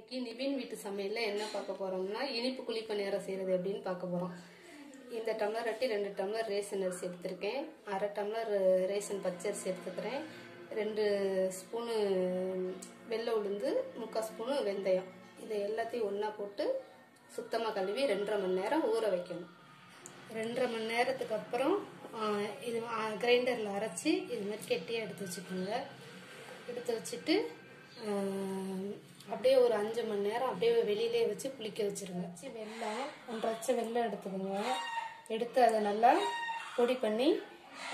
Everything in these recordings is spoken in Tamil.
இன்னைக்கு நிவின் வீட்டு சமையல்ல என்ன பார்க்க போறோம்னா இனிப்பு குழி பணியாரம் செய்யறது அப்படின்னு பார்க்க போறோம். இந்த டம்ளர் அட்டி ரெண்டு டம்ளர் ரேஷன் அரிசி எடுத்திருக்கேன். அரை டம்ளர் ரேஷன் பச்சரிசி எடுத்துக்கிறேன். ரெண்டு ஸ்பூனு வெள்ளை உளுந்து முக்கால் ஸ்பூனு வெந்தயம். இதை எல்லாத்தையும் ஒன்றா போட்டு சுத்தமாக கழுவி ரெண்டரை மணி நேரம் ஊற வைக்கணும். ரெண்டரை மணி நேரத்துக்கு அப்புறம் இது கிரைண்டரில் அரைச்சி இது மாதிரி கெட்டியாக எடுத்து வச்சுக்கோங்க. எடுத்து வச்சுட்டு அப்படியே ஒரு அஞ்சு மணி நேரம் அப்படியே வெளியிலே வச்சு புளிக்க வச்சிருங்க. வச்சு வெல்லம். ஒன்றரை அச்சு வெல்லம் எடுத்துக்கோங்க. எடுத்து அதை நல்லா பொடி பண்ணி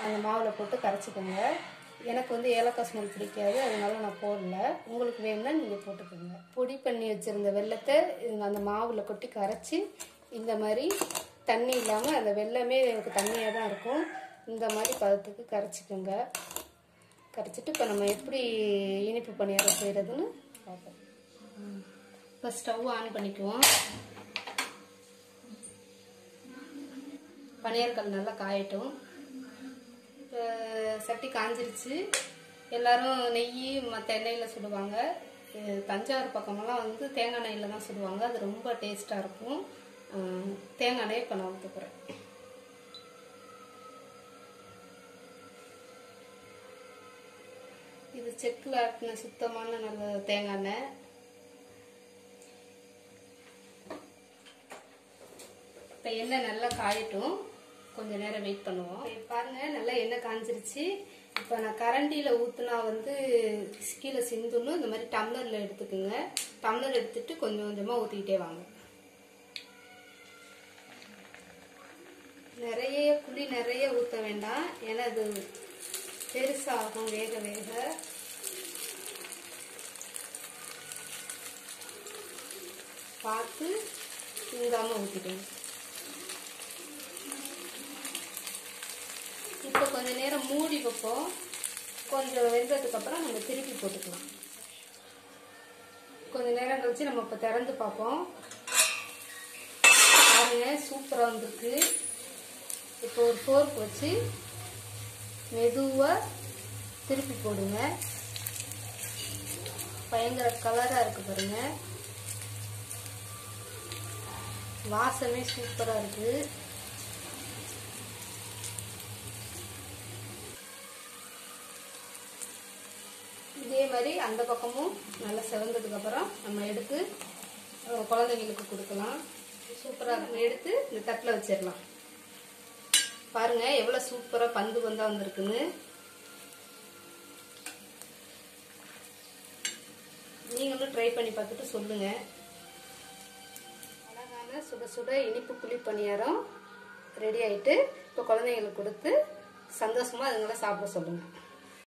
அந்த மாவில் போட்டு கரைச்சிக்கோங்க. எனக்கு வந்து ஏலக்காய் ஸ்மெல் பிடிக்காது அதனால நான் போடல. உங்களுக்கு வேணும்னா நீங்கள் போட்டுக்கோங்க. பொடி பண்ணி வச்சுருந்த வெல்லத்தை இந்த அந்த மாவில் கொட்டி கரைச்சி இந்த மாதிரி தண்ணி இல்லாமல் அந்த வெல்லமே எனக்கு தண்ணியாக தான் இருக்கும். இந்த மாதிரி பதத்துக்கு கரைச்சிக்கோங்க. கரைச்சிட்டு இப்போ நம்ம எப்படி இனிப்பு பணியாரம் செய்கிறதுன்னு பார்ப்போம். இப்போ ஸ்டவ் ஆன் பண்ணிக்குவோம். பனியார்கள் நல்லா காயட்டும். இப்போ சட்டி காஞ்சிருச்சு. எல்லாரும் நெய் மற்ற எண்ணெயில் சுடுவாங்க. தஞ்சாவூர் பக்கமெல்லாம் வந்து தேங்காய் எண்ணெயில் தான் சுடுவாங்க. அது ரொம்ப டேஸ்ட்டாக இருக்கும். தேங்காய் எண்ணெய் இப்போ நான் ஊற்ற போகிறேன் செக்கில் ஆட்டின சுத்தமான நல்ல தேங்காய் எண்ணெய். இப்போ எண்ணெய் நல்லா காயட்டும். கொஞ்சம் நேரம் வெயிட் பண்ணுவோம். பாருங்கள் பாருங்க நல்லா எண்ணெய் காஞ்சிருச்சு. இப்போ நான் கரண்டியில் ஊற்றுனா வந்து கீழே சிந்துணும் இந்த மாதிரி டம்ளரில் எடுத்துக்கோங்க. டம்ளர் எடுத்துட்டு கொஞ்சம் கொஞ்சமாக ஊற்றிக்கிட்டே வாங்க. நிறைய புளி நிறைய ஊற்ற வேண்டாம். ஏன்னா அது பெருசாகும் வேக வேக. பார்த்து தூங்காமல் ஊற்றிக்கணும் இப்போ கொஞ்ச நேரம் மூடி வைப்போம். கொஞ்சம் வெந்ததுக்கப்புறம் நம்ம திருப்பி போட்டுக்கலாம். கொஞ்ச நேரம் கழிச்சு நம்ம இப்போ திறந்து பார்ப்போம். பாருங்க சூப்பராக வந்திருக்கு. இப்போ ஒரு ஃபோர்க் வச்சு மெதுவாக திருப்பி போடுங்க. பயங்கர கலராக இருக்குது பாருங்கள் வாசமே சூப்பராக இருக்குது இதே மாதிரி அந்த பக்கமும் நல்லா செவந்ததுக்கு அப்புறம் நம்ம எடுத்து குழந்தைங்களுக்கு கொடுக்கலாம். சூப்பராக இருக்கும் எடுத்து இந்த தட்டில் வச்சிடலாம். பாருங்க எவ்வளோ சூப்பராக பந்து பந்தா வந்திருக்குன்னு. நீங்களும் ட்ரை பண்ணி பார்த்துட்டு சொல்லுங்க. சுட சுட இனிப்பு புளி பணியாரம் ரெடி ஆகிட்டு இப்போ குழந்தைங்களுக்கு கொடுத்து சந்தோஷமாக அதுங்களை சாப்பிட சொல்லுங்கள்